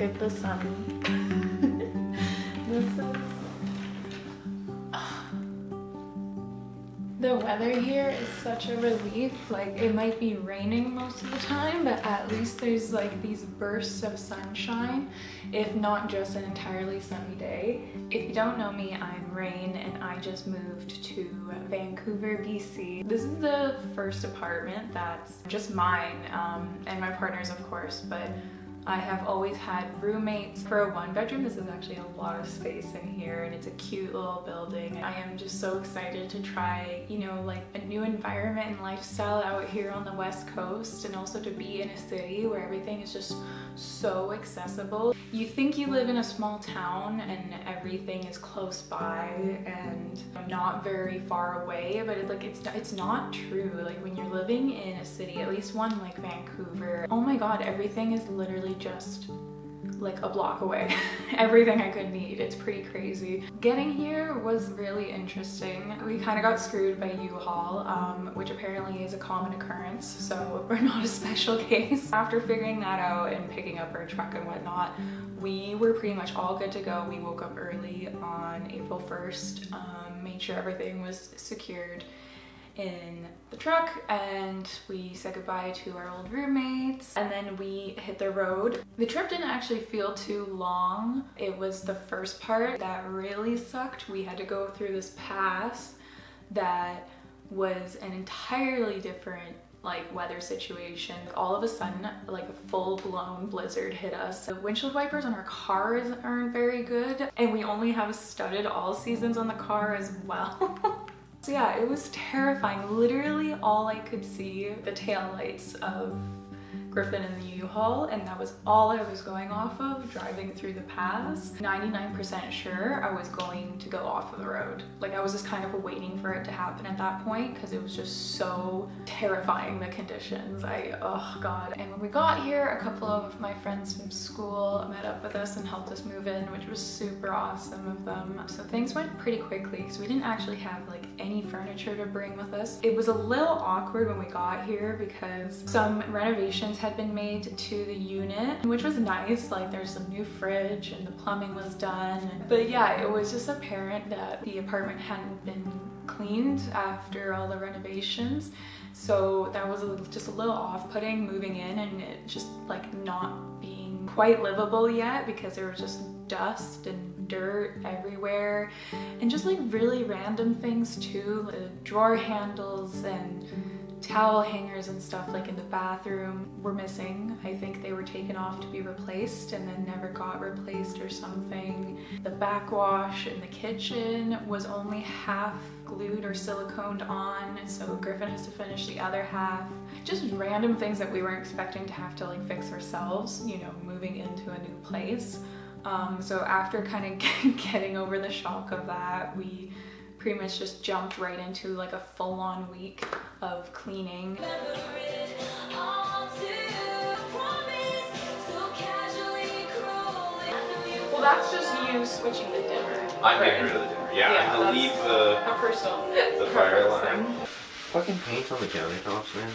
at the sun. this is The weather here is such a relief. Like it might be raining most of the time, but at least there's like these bursts of sunshine, if not just an entirely sunny day. If you don't know me, I'm Raine and I just moved to Vancouver, BC. This is the first apartment that's just mine um, and my partner's of course, but I have always had roommates. For a one bedroom, this is actually a lot of space in here and it's a cute little building. I am just so excited to try, you know, like a new environment and lifestyle out here on the west coast and also to be in a city where everything is just so accessible. You think you live in a small town and everything is close by and not very far away, but it, like it's it's not true. Like when you're living in a city, at least one like Vancouver, oh my god, everything is literally just like a block away. Everything I could need. It's pretty crazy. Getting here was really interesting. We kind of got screwed by U-Haul, um, which apparently is a common occurrence, so we're not a special case. After figuring that out and picking up our truck and whatnot, we were pretty much all good to go. We woke up early on April 1st, um, made sure everything was secured in the truck and we said goodbye to our old roommates and then we hit the road. The trip didn't actually feel too long. It was the first part that really sucked. We had to go through this pass that was an entirely different like weather situation. All of a sudden, like a full-blown blizzard hit us. The windshield wipers on our cars aren't very good, and we only have studded all seasons on the car as well. So yeah, it was terrifying. Literally all I could see, the tail lights of Griffin in the U-Haul and that was all I was going off of driving through the paths. 99% sure I was going to go off of the road. Like I was just kind of waiting for it to happen at that point because it was just so terrifying the conditions. I, oh god. And when we got here, a couple of my friends from school met up with us and helped us move in, which was super awesome of them. So things went pretty quickly because we didn't actually have like any furniture to bring with us. It was a little awkward when we got here because some renovations had been made to the unit, which was nice. Like there's a new fridge and the plumbing was done. But yeah, it was just apparent that the apartment hadn't been cleaned after all the renovations. So that was just a little off-putting moving in and it just like not being quite livable yet because there was just dust and dirt everywhere and just like really random things too, the drawer handles and towel hangers and stuff like in the bathroom were missing. I think they were taken off to be replaced and then never got replaced or something. The backwash in the kitchen was only half glued or siliconed on so Griffin has to finish the other half. Just random things that we weren't expecting to have to like fix ourselves, you know, moving into a new place. Um, so after kind of getting over the shock of that, we pretty much just jumped right into like a full-on week of cleaning. Well, that's just you switching the dimmer. I'm getting rid of the dimmer. Yeah, yeah I leave the, a personal the fire line. Fucking paint on the countertops, man.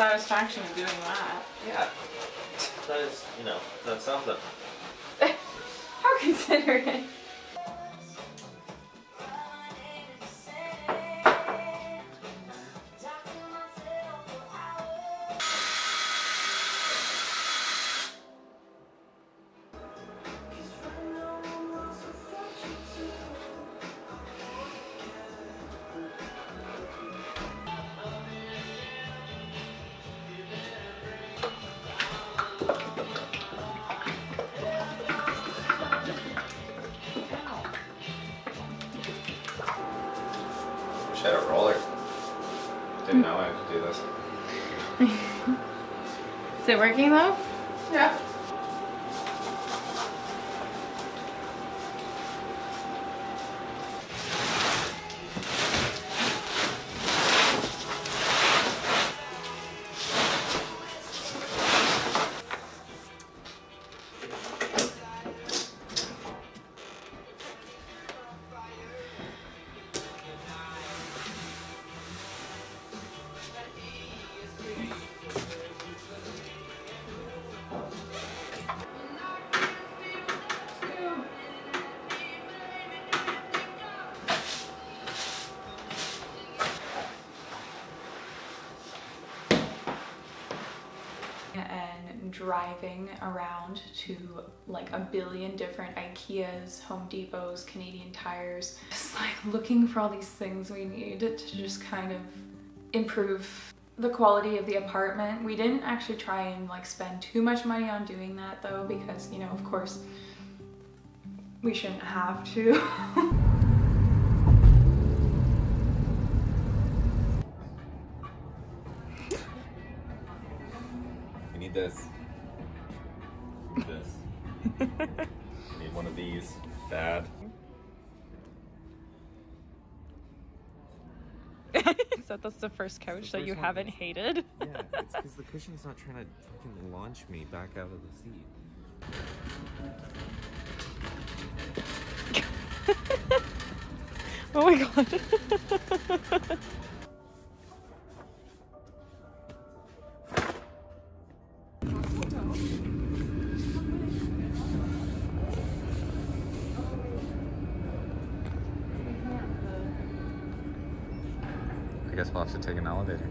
Satisfaction of doing that. Yeah. That is, you know, that sounds like. How considerate. Is it working though? Yeah. Driving around to like a billion different Ikeas, Home Depots, Canadian Tires, just like looking for all these things we need to just mm. kind of improve the quality of the apartment. We didn't actually try and like spend too much money on doing that though because, you know, of course, we shouldn't have to. You need this. Need need one of these. Bad. so that's the first couch It's the that you haven't hated. Yeah, it's because the cushion's not trying to fucking launch me back out of the seat. oh my god. Guess we'll have to take an elevator.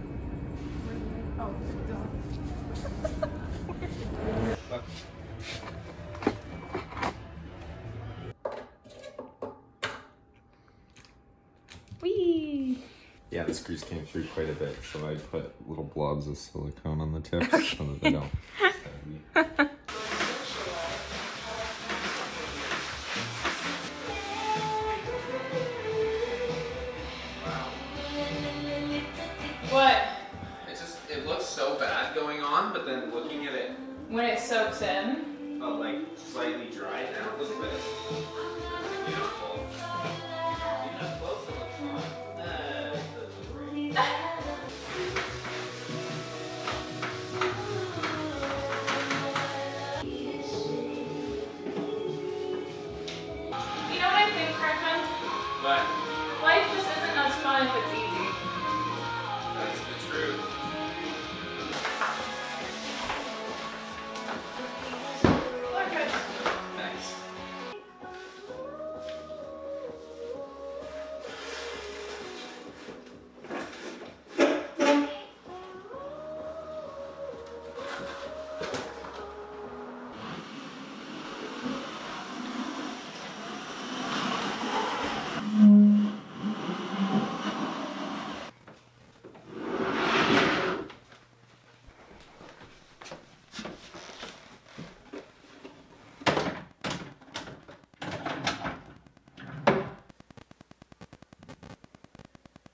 Whee! Yeah, the screws came through quite a bit, so I put little blobs of silicone on the tips so that they don't. When it soaks in?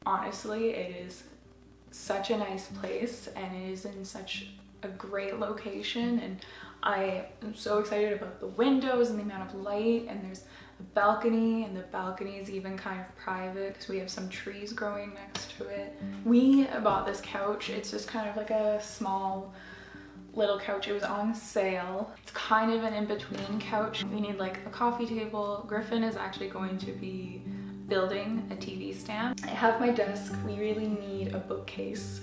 Honestly, it is such a nice place and it is in such a great location and I am so excited about the windows and the amount of light and there's a balcony and the balcony is even kind of private because we have some trees growing next to it. We bought this couch. It's just kind of like a small little couch. It was on sale. It's kind of an in-between couch. We need like a coffee table. Griffin is actually going to be building a TV stand. I have my desk. We really need a bookcase.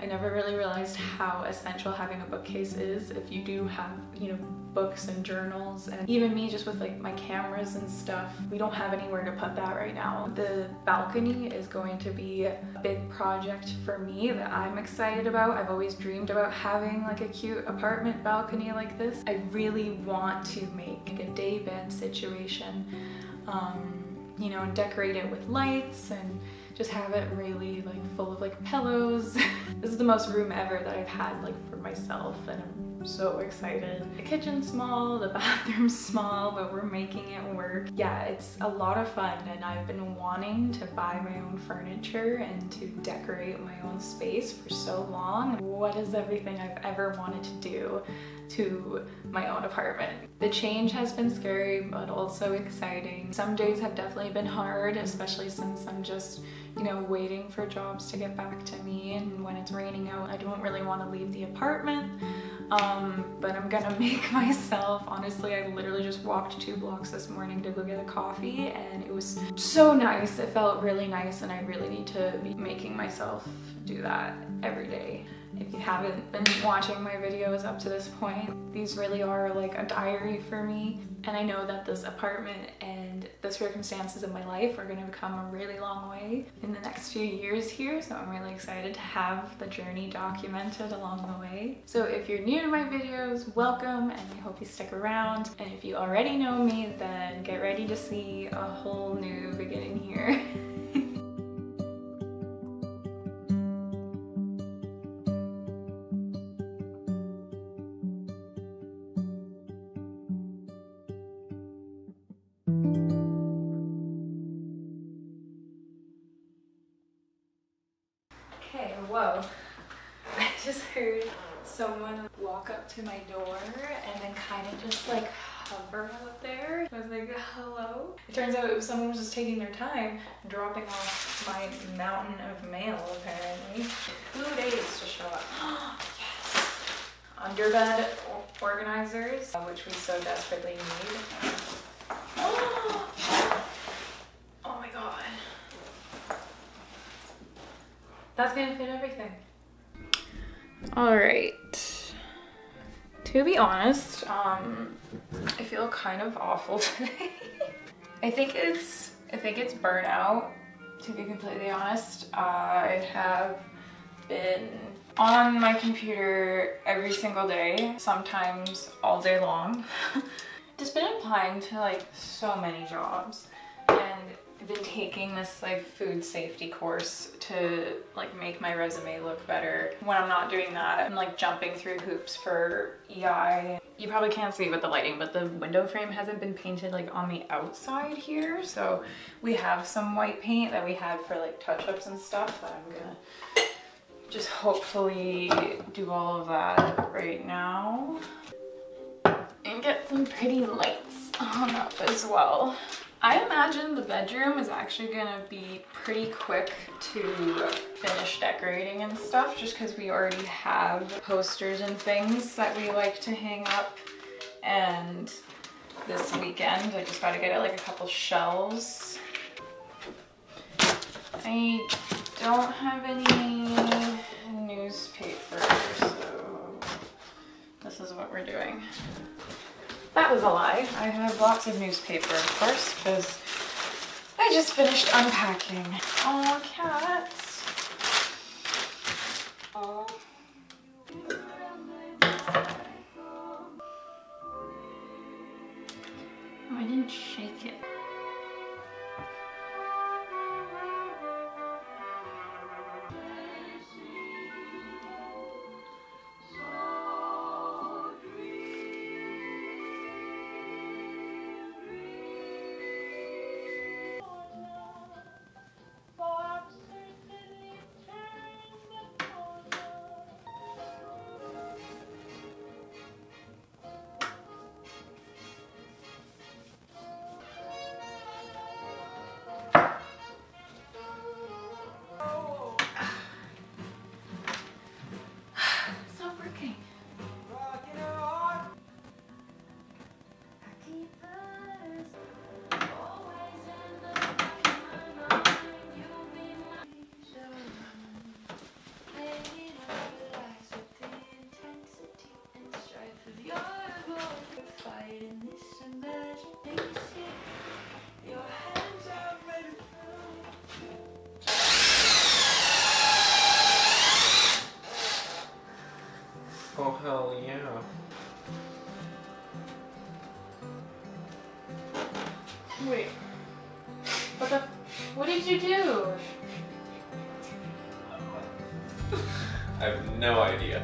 I never really realized how essential having a bookcase is if you do have, you know, books and journals and even me just with like my cameras and stuff. We don't have anywhere to put that right now. The balcony is going to be a big project for me that I'm excited about. I've always dreamed about having like a cute apartment balcony like this. I really want to make like a day bed situation. Um, you know, and decorate it with lights and just have it really like full of like pillows. this is the most room ever that I've had like for myself and I'm so excited. The kitchen's small, the bathroom's small, but we're making it work. Yeah, it's a lot of fun and I've been wanting to buy my own furniture and to decorate my own space for so long. What is everything I've ever wanted to do? To my own apartment. The change has been scary, but also exciting. Some days have definitely been hard, especially since I'm just, you know, waiting for jobs to get back to me. And when it's raining out, I don't really want to leave the apartment. Um, but I'm gonna make myself, honestly, I literally just walked two blocks this morning to go get a coffee and it was so nice. It felt really nice and I really need to be making myself do that every day. If you haven't been watching my videos up to this point, these really are like a diary for me. And I know that this apartment and the circumstances of my life are gonna come a really long way in the next few years here. So I'm really excited to have the journey documented along the way. So if you're new to my videos, welcome and I hope you stick around. And if you already know me, then get ready to see a whole new beginning here. just heard someone walk up to my door and then kind of just like hover out there. I was like, hello? It turns out it was someone was just taking their time dropping off my mountain of mail apparently. Two days to show up. yes! Underbed organizers, uh, which we so desperately need. Oh my god. That's gonna fit everything. All right. To be honest, um, I feel kind of awful today. I think it's, I think it's burnout. To be completely honest, Uh, I have been on my computer every single day, sometimes all day long. Just been applying to like so many jobs and I've been taking this like food safety course to like make my resume look better. When I'm not doing that, I'm like jumping through hoops for EI. You probably can't see with the lighting, but the window frame hasn't been painted like on the outside here. So we have some white paint that we had for like touch-ups and stuff that I'm gonna just hopefully do all of that right now and get some pretty lights on up as well. I imagine the bedroom is actually gonna be pretty quick to finish decorating and stuff just because we already have posters and things that we like to hang up and this weekend I just gotta get it like a couple shelves. I don't have any newspaper so this is what we're doing. That was a lie. I have lots of newspaper, of course, because I just finished unpacking. Oh, cats. Oh. Oh, I didn't shake it. Oh hell yeah. Wait. What the? What did you do? I have no idea.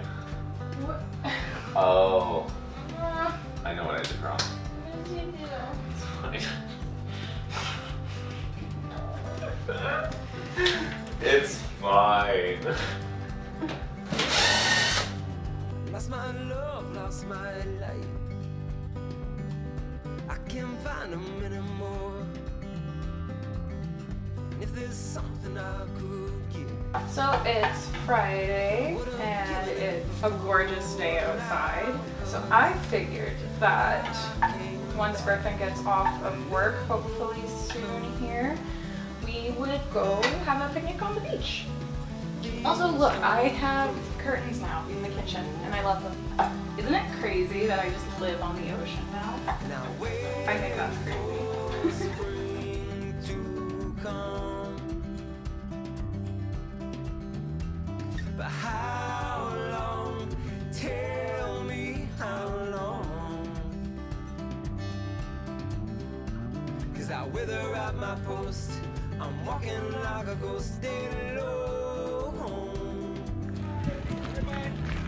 What? Oh, Uh, I know what I did wrong. what did you do? It's fine. It's fine. My love, lost my life. I can't find them anymore. And if there's something I could give, So it's Friday and it's a gorgeous day outside. So I figured that once Griffin gets off of work, hopefully soon here, we would go have a picnic on the beach. Also, look, I have curtains now in the kitchen, and I love them. Isn't it crazy that I just live on the ocean now? Now wait I think that's crazy. to come. But how long? Tell me how long. Cause I wither at my post. I'm walking like a ghost, stay low.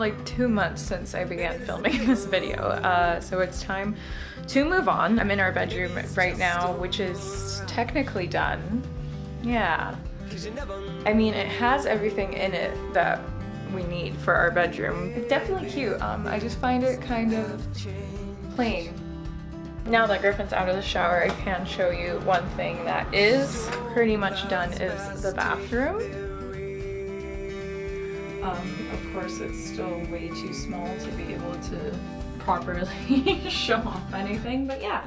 like two months since I began filming this video. Uh, so it's time to move on. I'm in our bedroom right now, which is technically done. Yeah. Cause you never I mean, it has everything in it that we need for our bedroom. It's definitely cute. Um, I just find it kind of plain. Now that Griffin's out of the shower, I can show you one thing that is pretty much done is the bathroom. Um, of course, it's still way too small to be able to properly show off anything, but yeah.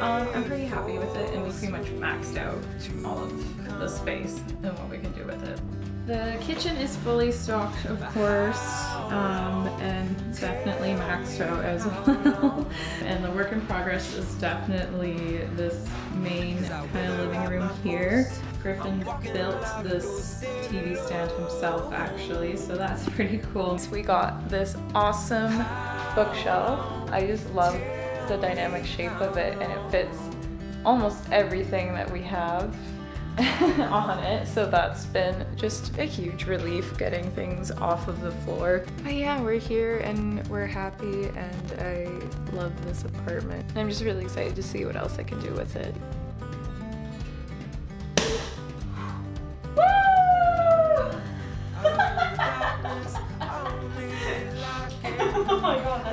Um, I'm pretty happy with it, and we pretty much maxed out all of the space and what we can do with it. The kitchen is fully stocked, of course, um, and definitely maxed out as well. and the work in progress is definitely this main kind of living room here. Griffin built this TV stand himself, actually, so that's pretty cool. We got this awesome bookshelf. I just love the dynamic shape of it, and it fits almost everything that we have on it. So that's been just a huge relief getting things off of the floor. But yeah, we're here and we're happy, and I love this apartment. I'm just really excited to see what else I can do with it.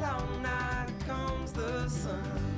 Long night comes the sun.